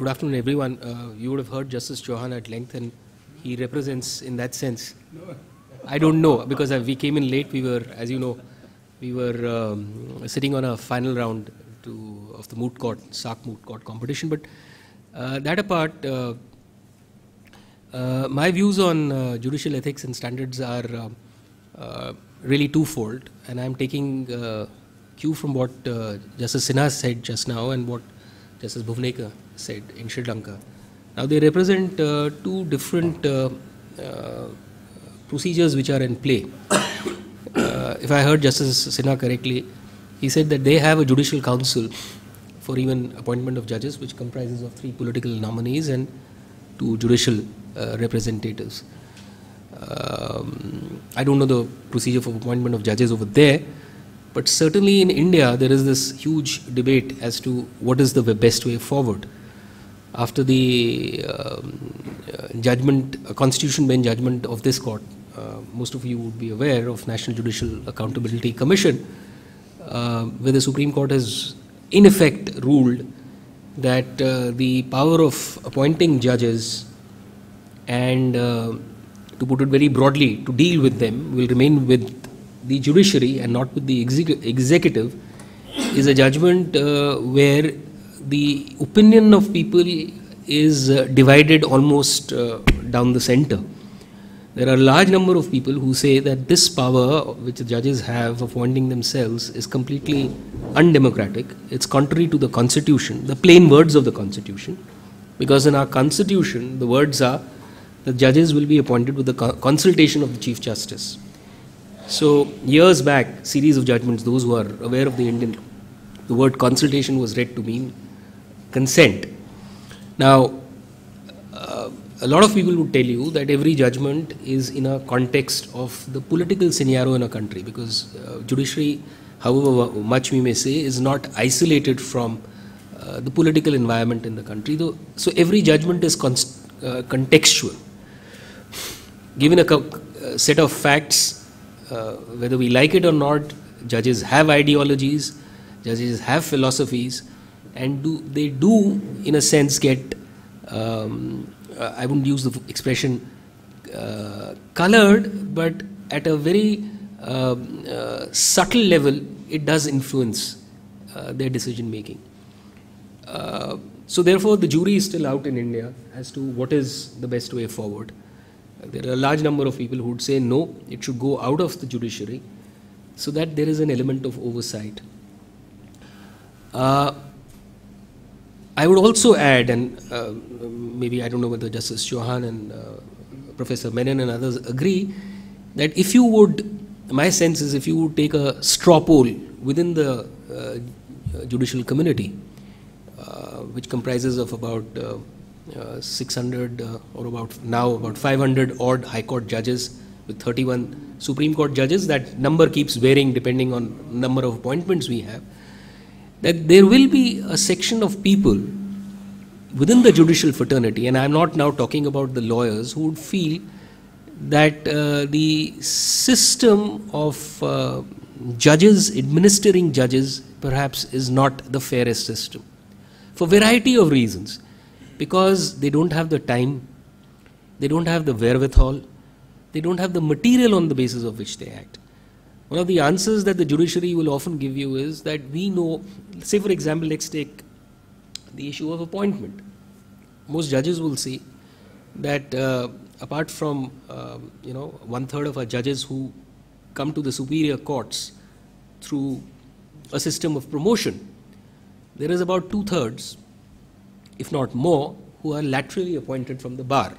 good afternoon, everyone. Uh, you would have heard Justice Chauhan at length, and he represents, in that sense, I don't know because we came in late. We were, as you know, we were um, sitting on a final round to, of the moot court, SAARC moot court competition. But uh, that apart, uh, uh, my views on uh, judicial ethics and standards are uh, uh, really twofold, and I'm taking uh, cue from what Justice Sinha said just now and what Justice Bhuvnekar said in Sri Lanka. Now they represent uh, two different uh, uh, procedures which are in play. If I heard Justice Sinha correctly, he said that they have a judicial council for even appointment of judges, which comprises of three political nominees and two judicial uh, representatives. Um, I don't know the procedure for appointment of judges over there, but certainly in India there is this huge debate as to what is the best way forward. After the um, uh, judgment, uh, constitution bench judgment of this court, uh, most of you would be aware of National Judicial Accountability Commission, where the Supreme Court has in effect ruled that uh, the power of appointing judges and uh, to put it very broadly, to deal with them will remain with the judiciary and not with the exec- executive is a judgment uh, where the opinion of people is uh, divided almost uh, down the center. There are a large number of people who say that this power which the judges have of appointing themselves is completely undemocratic. It's contrary to the constitution, the plain words of the constitution. Because in our constitution, the words are the judges will be appointed with the co- consultation of the Chief Justice. So, years back, series of judgments, those who are aware of the Indian, law, the word consultation was read to mean consent. Now, uh, a lot of people would tell you that every judgment is in a context of the political scenario in a country because uh, judiciary, however much we may say, is not isolated from uh, the political environment in the country. Though, so every judgment is uh, contextual. Given a co- uh, set of facts, uh, whether we like it or not, judges have ideologies, judges have philosophies, and do they do, in a sense, get um, uh, I wouldn't use the expression uh, colored, but at a very um, uh, subtle level, it does influence uh, their decision making. Uh, so, therefore, the jury is still out in India as to what is the best way forward. Uh, there are a large number of people who would say no, it should go out of the judiciary so that there is an element of oversight. I would also add, and uh, maybe I don't know whether Justice Chauhan and uh, Professor Menon and others agree, that if you would, my sense is if you would take a straw poll within the uh, judicial community, uh, which comprises of about uh, uh, 600 uh, or about now about 500 odd High Court judges with 31 Supreme Court judges, that number keeps varying depending on number of appointments we have that there will be a section of people within the judicial fraternity, and I'm not now talking about the lawyers, who would feel that uh, the system of uh, judges, administering judges, perhaps is not the fairest system. For variety of reasons. Because they don't have the time, they don't have the wherewithal, they don't have the material on the basis of which they act. One of the answers that the judiciary will often give you is that we know, say for example, let's take the issue of appointment. Most judges will say that uh, apart from uh, you know one third of our judges who come to the superior courts through a system of promotion, there is about two thirds, if not more, who are laterally appointed from the bar.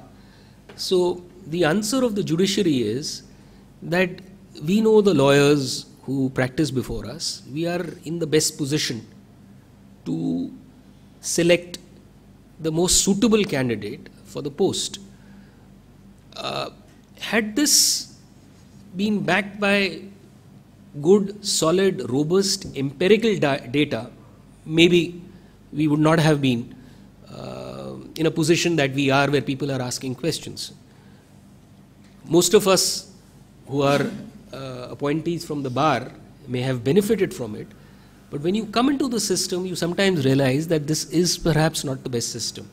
So the answer of the judiciary is that we know the lawyers who practice before us, we are in the best position to select the most suitable candidate for the post. Uh, had this been backed by good, solid, robust empirical da- data, maybe we would not have been uh, in a position that we are where people are asking questions. Most of us who are appointees from the bar may have benefited from it, But when you come into the system, you sometimes realize that this is perhaps not the best system.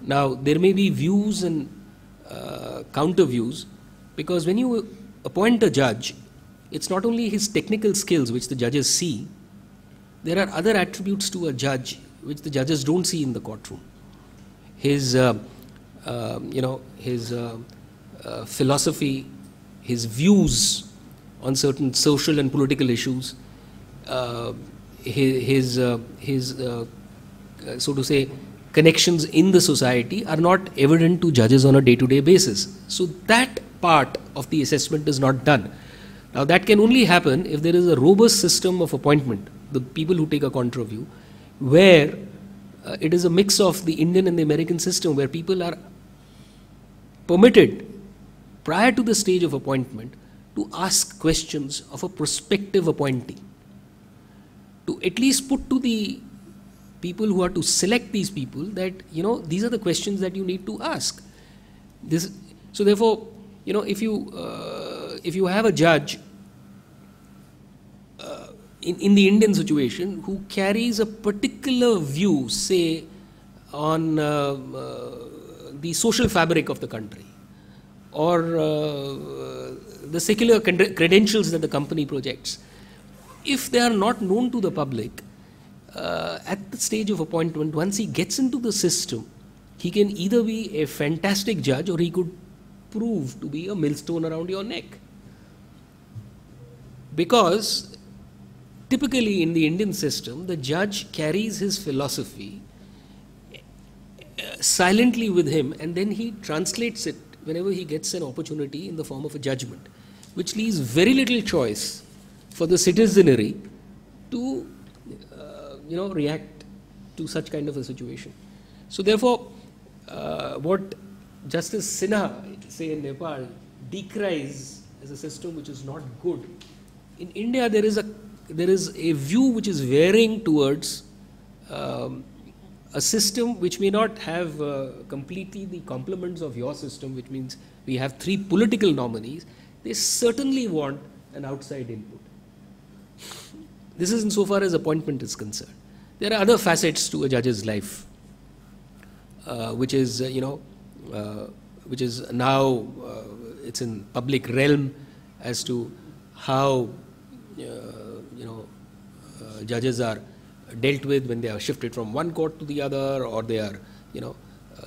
Now, there may be views and uh, counter views, because when you appoint a judge, it's not only his technical skills which the judges see, there are other attributes to a judge which the judges don't see in the courtroom. His, uh, uh, you know, his uh, uh, philosophy, his views on certain social and political issues, uh, his, his, uh, his so to say, connections in the society are not evident to judges on a day-to-day basis. So that part of the assessment is not done. Now that can only happen if there is a robust system of appointment, the people who take a contra view, where uh, it is a mix of the Indian and the American system where people are permitted prior to the stage of appointment to ask questions of a prospective appointee to at least put to the people who are to select these people that you know these are the questions that you need to ask. This so therefore you know if you uh, if you have a judge uh, in, in the Indian situation who carries a particular view say on uh, uh the social fabric of the country or uh, the secular credentials that the company projects if they are not known to the public uh, at the stage of appointment, once he gets into the system, he can either be a fantastic judge or he could prove to be a millstone around your neck. Because typically in the Indian system, the judge carries his philosophy uh, silently with him and then he translates it whenever he gets an opportunity in the form of a judgment, which leaves very little choice for the citizenry to you know, react to such kind of a situation. So therefore, uh, what Justice Sinha, say in Nepal, decries as a system which is not good. In India, there is a there is a view which is varying towards um, a system which may not have uh, completely the complements of your system, which means we have three political nominees. They certainly want an outside input. This is insofar as appointment is concerned. There are other facets to a judge's life, uh, which is, uh, you know, uh, which is now uh, it's in public realm as to how, uh, you know, judges are dealt with when they are shifted from one court to the other or they are, you know,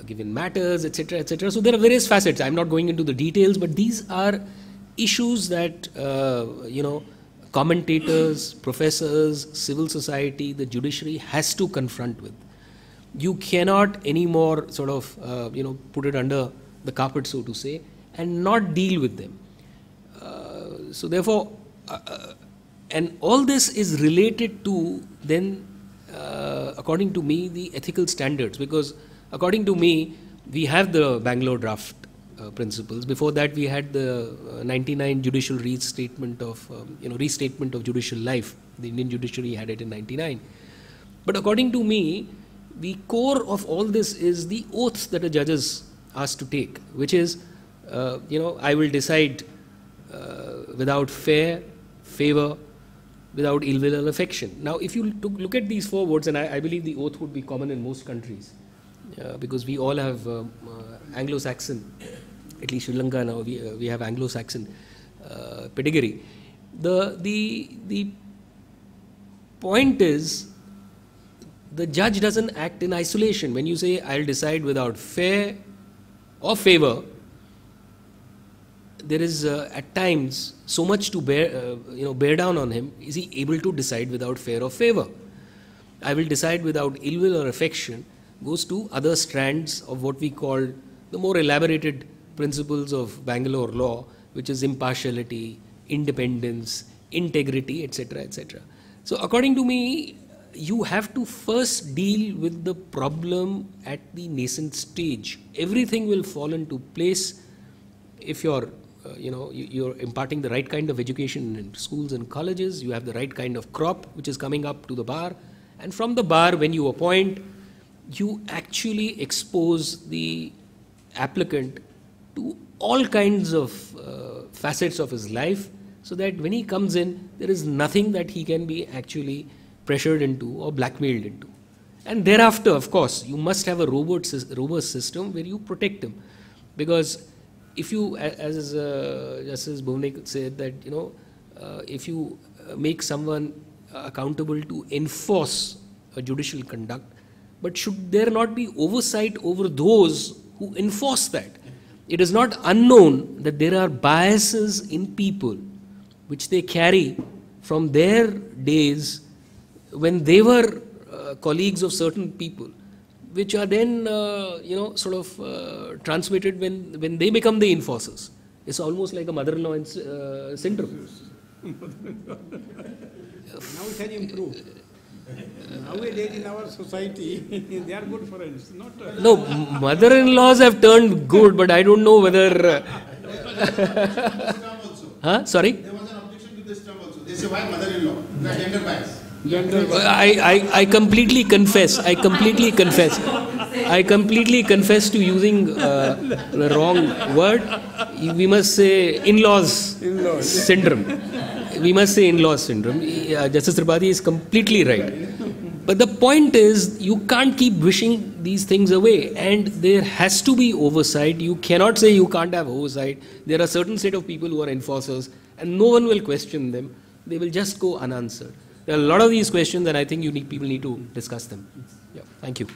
given matters, etc., etc. So there are various facets. I'm not going into the details, but these are issues that, you know, commentators, professors, civil society, the judiciary has to confront with. You cannot anymore sort of, uh, you know, put it under the carpet, so to say, and not deal with them. Uh, so therefore, uh, uh and all this is related to then, uh, according to me, the ethical standards, because according to me, we have the Bangalore draft uh, principles. Before that, we had the uh, 99 judicial restatement of, um, you know, restatement of judicial life. The Indian judiciary had it in 99. But according to me, the core of all this is the oaths that a judge is asked to take, which is, uh, you know, I will decide uh, without fear, favor, without ill will or affection. Now, if you look at these four words, and I, I believe the oath would be common in most countries, uh, because we all have uh, Anglo-Saxon at least Sri Lanka now, we, uh, we have Anglo-Saxon uh, pedigree. The, the, the point is, the judge doesn't act in isolation. When you say, I'll decide without fear or favor, there is uh, at times so much to bear, uh, you know, bear down on him. Is he able to decide without fear or favor? I will decide without ill will or affection goes to other strands of what we call the more elaborated principles of Bangalore law, which is impartiality, independence, integrity, etc., etc. So, according to me, you have to first deal with the problem at the nascent stage. Everything will fall into place if you're, you know, you're imparting the right kind of education in schools and colleges. You have the right kind of crop which is coming up to the bar, and from the bar, when you appoint, you actually expose the applicant to all kinds of uh, facets of his life so that when he comes in, there is nothing that he can be actually pressured into or blackmailed into. And thereafter, of course, you must have a robust, robust system where you protect them. Because if you, as uh, Justice Bhuvane said, that, you know, uh, if you uh, make someone accountable to enforce a judicial conduct, but should there not be oversight over those who enforce that? It is not unknown that there are biases in people which they carry from their days when they were uh, colleagues of certain people, which are then, uh, you know, sort of uh, transmitted when, when they become the enforcers. It's almost like a mother-in-law uh, syndrome. now it has improved. Nowadays in our society, they are good friends. Not uh, no, mother-in-laws have turned good, but I don't know whether. huh? Sorry. There was an objection to this term also. They say why mother-in-law? The gender bias. Gender. I, I, I completely confess. I completely confess. I completely confess to using uh, the wrong word. We must say in-laws In-laws. syndrome. We must say in-laws syndrome. Uh, Justice Tripathi is completely right. But the point is, you can't keep wishing these things away, and there has to be oversight. You cannot say you can't have oversight. There are certain set of people who are enforcers, and no one will question them. They will just go unanswered. There are a lot of these questions, and I think you need, people need to discuss them. Yeah, thank you.